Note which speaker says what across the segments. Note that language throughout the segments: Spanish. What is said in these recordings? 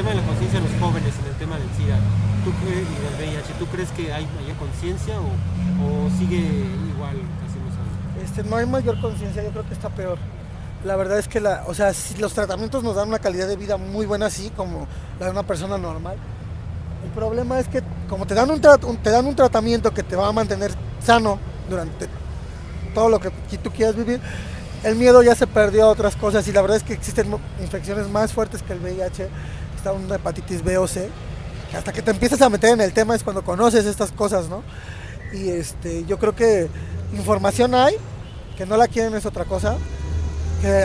Speaker 1: tema de la conciencia de los jóvenes en el tema del SIDA ¿tú y del VIH, ¿tú crees que hay mayor conciencia o, sigue igual casi no sabes?
Speaker 2: Este, no hay mayor conciencia, yo creo que está peor. La verdad es que o sea, los tratamientos nos dan una calidad de vida muy buena así, como la de una persona normal. El problema es que como te dan un, te dan un tratamiento que te va a mantener sano durante todo lo que tú quieras vivir, el miedo ya se perdió a otras cosas y la verdad es que existen infecciones más fuertes que el VIH, está una hepatitis B o C, hasta que te empiezas a meter en el tema es cuando conoces estas cosas, ¿no? Y este, yo creo que información hay, que no la quieren es otra cosa,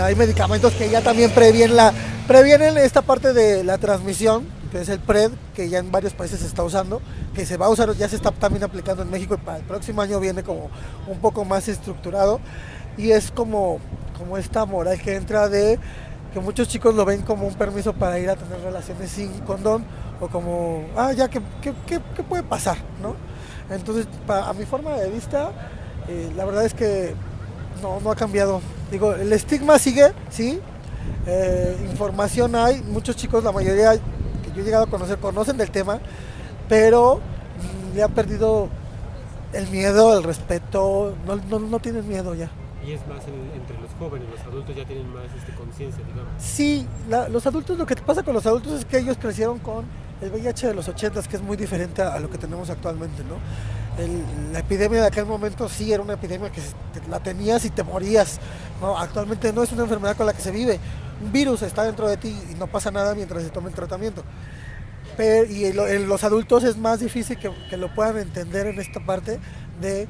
Speaker 2: hay medicamentos que ya también previenen, la, previenen esta parte de la transmisión, que es el PRED, que ya en varios países se está usando, que se va a usar, ya se está también aplicando en México y para el próximo año viene como un poco más estructurado y es como, como esta moral que entra de que muchos chicos lo ven como un permiso para ir a tener relaciones sin condón o como, ah, ya, ¿qué, qué, puede pasar? ¿no? Entonces, a mi forma de vista, eh, la verdad es que no, no ha cambiado. Digo, el estigma sigue, sí, eh, información hay, muchos chicos, la mayoría que yo he llegado a conocer, conocen del tema, pero le han perdido el miedo, el respeto, no, no, no tienen miedo ya
Speaker 1: y es más entre los jóvenes, los adultos ya tienen más este, conciencia, digamos.
Speaker 2: Sí, los adultos, lo que pasa con los adultos es que ellos crecieron con el VIH de los 80, que es muy diferente a, lo que tenemos actualmente, ¿no? la epidemia de aquel momento sí era una epidemia que la tenías y te morías. Actualmente no es una enfermedad con la que se vive, un virus está dentro de ti y no pasa nada mientras se toma el tratamiento. Pero, y en los adultos es más difícil que, que, lo puedan entender en esta parte de,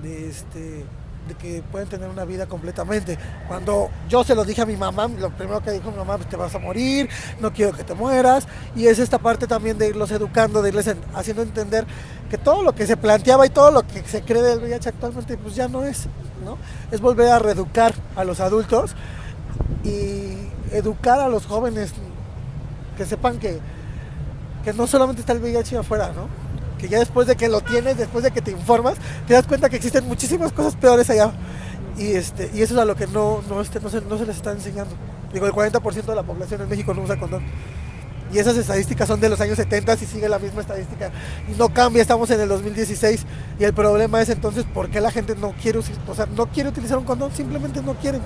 Speaker 2: de este de que pueden tener una vida completamente. Cuando yo se lo dije a mi mamá, lo primero que dijo mi mamá, pues te vas a morir, no quiero que te mueras. Y es esta parte también de irlos educando, de irles haciendo entender que todo lo que se planteaba y todo lo que se cree del VIH actualmente, pues ya no es, ¿no? Es volver a reeducar a los adultos y educar a los jóvenes que sepan que, que no solamente está el VIH afuera, ¿no? Que ya después de que lo tienes, después de que te informas, te das cuenta que existen muchísimas cosas peores allá. Y, este, y eso es a lo que no, no, este, no, se, no se les está enseñando. Digo, el 40% de la población en México no usa condón. Y esas estadísticas son de los años 70 y sigue la misma estadística. No cambia, estamos en el 2016. Y el problema es entonces por qué la gente no quiere, o sea, no quiere utilizar un condón, simplemente no quieren.